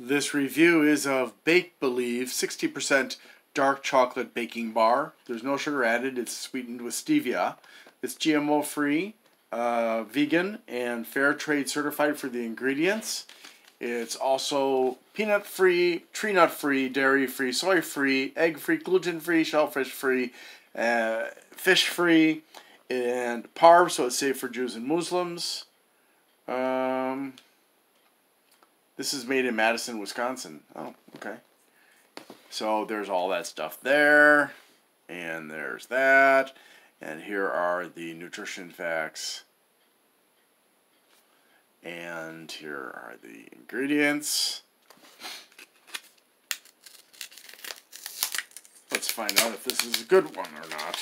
This review is of Bake Believe 60% dark chocolate baking bar. There's no sugar added, it's sweetened with stevia. It's GMO free, uh, vegan, and fair trade certified for the ingredients. It's also peanut free, tree nut free, dairy free, soy free, egg free, gluten free, shellfish free, uh, fish free, and parve, so it's safe for Jews and Muslims. Um, this is made in Madison, Wisconsin. Oh, okay. So there's all that stuff there. And there's that. And here are the nutrition facts. And here are the ingredients. Let's find out if this is a good one or not.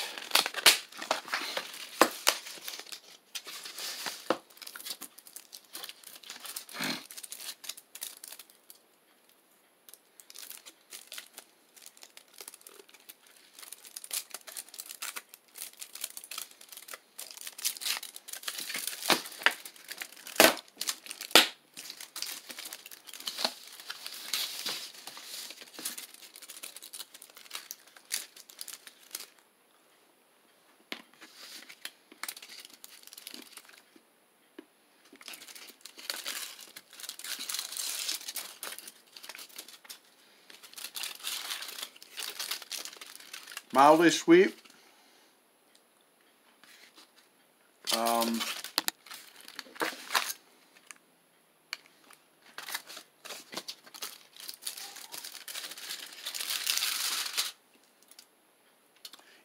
Mildly sweet. Um,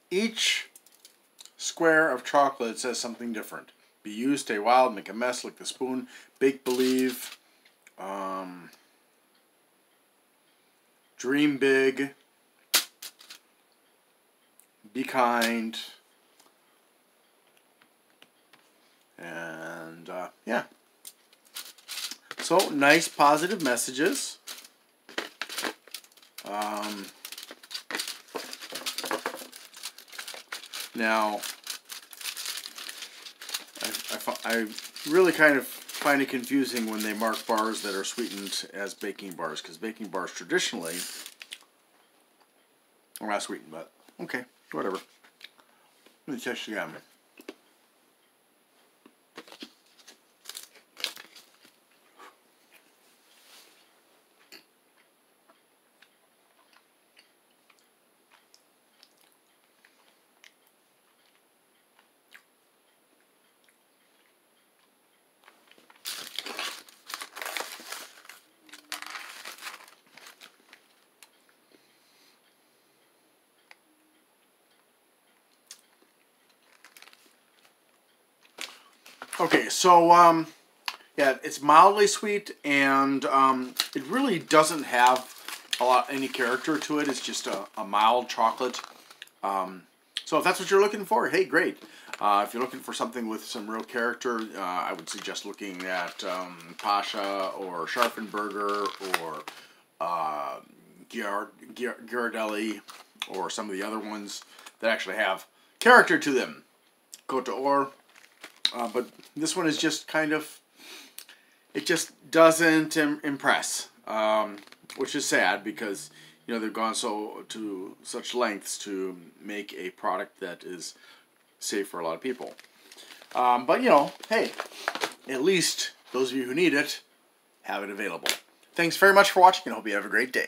each square of chocolate says something different. Be you, stay wild, make a mess, lick the spoon, bake believe, um, dream big, be kind, and uh, yeah. So nice positive messages. Um, now, I, I, I really kind of find it confusing when they mark bars that are sweetened as baking bars because baking bars traditionally are not sweetened, but okay. Whatever. Let me test the again. Okay, so um, yeah, it's mildly sweet, and um, it really doesn't have a lot any character to it. It's just a, a mild chocolate. Um, so if that's what you're looking for, hey, great. Uh, if you're looking for something with some real character, uh, I would suggest looking at um, Pascha or Scharffen Berger or uh, Ghirardelli or some of the other ones that actually have character to them. Cote d'Or, uh, but this one is just kind of, it just doesn't Im impress, um, which is sad because you know they've gone so to such lengths to make a product that is safe for a lot of people. Um, but you know, hey, at least those of you who need it have it available. Thanks very much for watching and hope you have a great day.